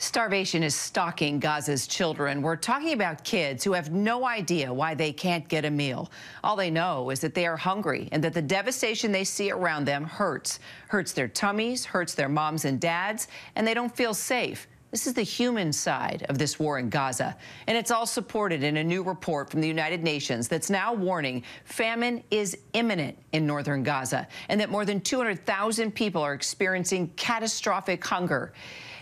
Starvation is stalking Gaza's children. We're talking about kids who have no idea why they can't get a meal. All they know is that they are hungry and that the devastation they see around them hurts. Hurts their tummies, hurts their moms and dads, and they don't feel safe. This is the human side of this war in Gaza. And it's all supported in a new report from the United Nations that's now warning famine is imminent in northern Gaza and that more than 200,000 people are experiencing catastrophic hunger.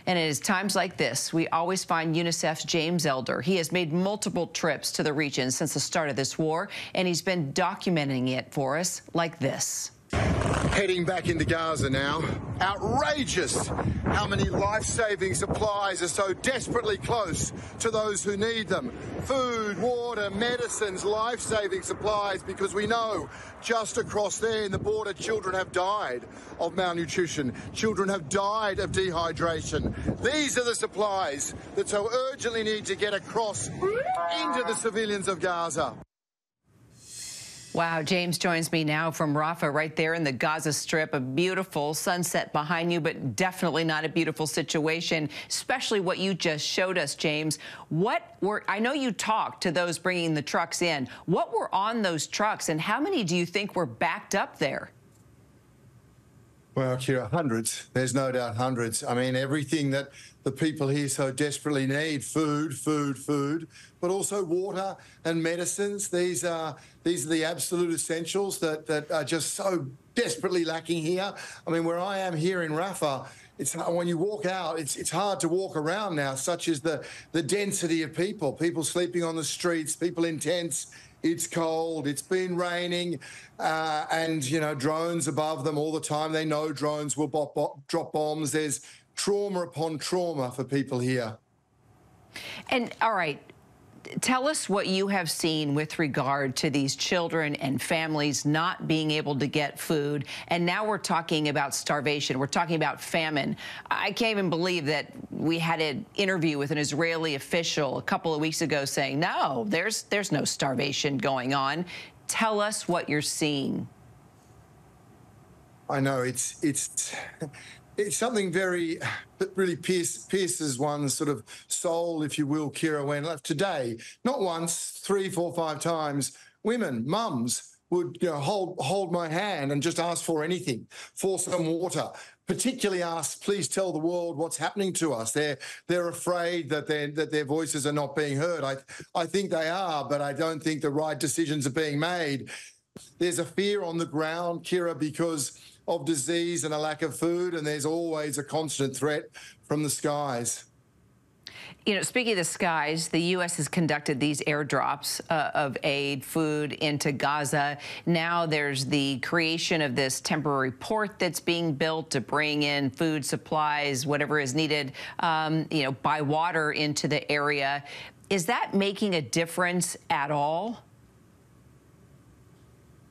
And it is times like this, we always find UNICEF's James Elder. He has made multiple trips to the region since the start of this war, and he's been documenting it for us like this. Heading back into Gaza now. Outrageous how many life-saving supplies are so desperately close to those who need them. Food, water, medicines, life-saving supplies because we know just across there in the border children have died of malnutrition. Children have died of dehydration. These are the supplies that so urgently need to get across into the civilians of Gaza. Wow, James joins me now from Rafah, right there in the Gaza Strip. A beautiful sunset behind you, but definitely not a beautiful situation, especially what you just showed us, James. What were, I know you talked to those bringing the trucks in. What were on those trucks, and how many do you think were backed up there? Well, Kyra, hundreds. There's no doubt hundreds. I mean, everything that the people here so desperately need food, food, food, but also water and medicines. These are these are the absolute essentials that, that are just so desperately lacking here. I mean, where I am here in Rafah, it's when you walk out, it's it's hard to walk around now. Such is the the density of people, people sleeping on the streets, people in tents. It's cold. It's been raining, uh, and you know drones above them all the time. They know drones will bop, bop, drop bombs. There's trauma upon trauma for people here. And all right, tell us what you have seen with regard to these children and families not being able to get food. And now we're talking about starvation. We're talking about famine. I can't even believe that we had an interview with an Israeli official a couple of weeks ago saying, no, there's, there's no starvation going on. Tell us what you're seeing. I know it's it's it's something very that really pierce, pierces one's sort of soul, if you will, Kyra. When today, not once, three, four, five times, women, mums would you know, hold hold my hand and just ask for anything, for some water. Particularly ask, please tell the world what's happening to us. They're they're afraid that their that their voices are not being heard. I I think they are, but I don't think the right decisions are being made. There's a fear on the ground, Kyra, because of disease and a lack of food, and there's always a constant threat from the skies. You know, speaking of the skies, the U.S. has conducted these airdrops uh, of aid, food into Gaza. Now there's the creation of this temporary port that's being built to bring in food supplies, whatever is needed, um, you know, by water into the area. Is that making a difference at all?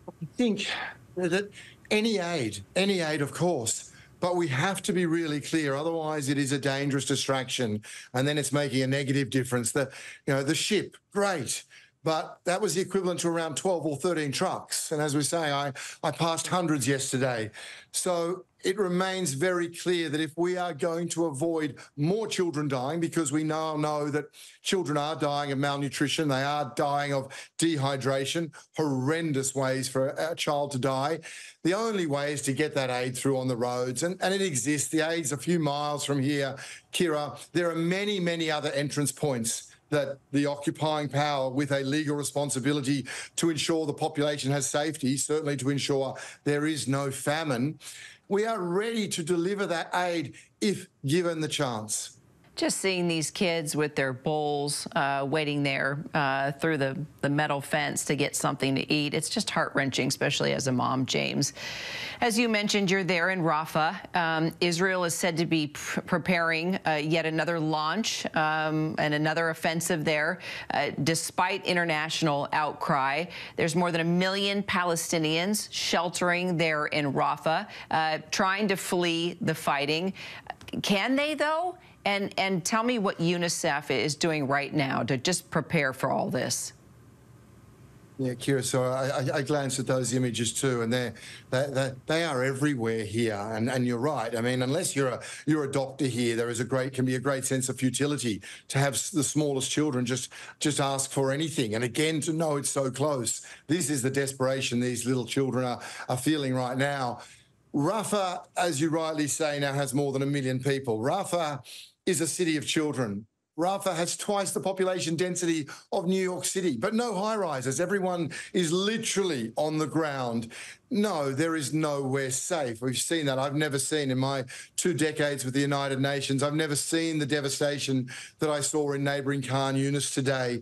I think that any aid, any aid, of course. But we have to be really clear, otherwise it is a dangerous distraction, and then it's making a negative difference. The, you know, the ship, great, but that was the equivalent to around 12 or 13 trucks. And as we say, I, I passed hundreds yesterday. So it remains very clear that if we are going to avoid more children dying, because we now know that children are dying of malnutrition, they are dying of dehydration, horrendous ways for a child to die. The only way is to get that aid through on the roads, and, and it exists. The aid's a few miles from here, Kyra. There are many, many other entrance points that the occupying power with a legal responsibility to ensure the population has safety, certainly to ensure there is no famine, we are ready to deliver that aid if given the chance. Just seeing these kids with their bowls uh, waiting there uh, through the, the metal fence to get something to eat, it's just heart-wrenching, especially as a mom, James. As you mentioned, you're there in Rafah. Um, Israel is said to be pr preparing uh, yet another launch um, and another offensive there. Uh, despite international outcry, there's more than a million Palestinians sheltering there in Rafah, uh, trying to flee the fighting. Can they, though? And, and tell me what UNICEF is doing right now to just prepare for all this. Yeah, Kyra, so I, I, glanced at those images too, and they're, they they are everywhere here. And, and you're right. I mean, unless you're a you're a doctor here, there is a great can be a great sense of futility to have the smallest children just just ask for anything, and again to know it's so close. This is the desperation these little children are are feeling right now. Rafah, as you rightly say, now has more than a million people. Rafah is a city of children. Rafah has twice the population density of New York City, but no high rises. Everyone is literally on the ground. No, there is nowhere safe. We've seen that. I've never seen in my two decades with the United Nations, I've never seen the devastation that I saw in neighboring Khan Yunis today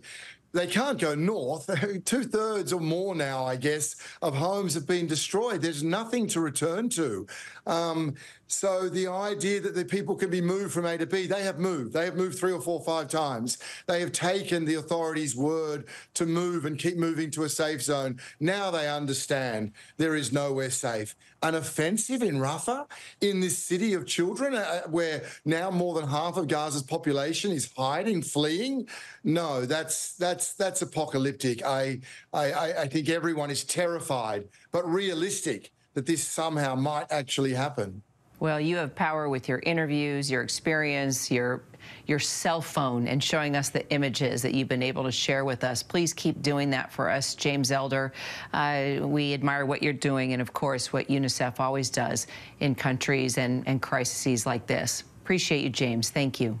they can't go north. Two thirds or more now, I guess, of homes have been destroyed. There's nothing to return to. Um, so the idea that the people can be moved from A to B, they have moved. They have moved three or four, five times. They have taken the authorities' word to move and keep moving to a safe zone. Now they understand there is nowhere safe. An offensive in Rafah, in this city of children, uh, where now more than half of Gaza's population is hiding, fleeing. No, that's that's that's apocalyptic. I I, I think everyone is terrified, but realistic that this somehow might actually happen. Well, you have power with your interviews, your experience, your your cell phone, and showing us the images that you've been able to share with us. Please keep doing that for us, James Elder. Uh, we admire what you're doing, and of course, what UNICEF always does in countries and, and crises like this. Appreciate you, James. Thank you.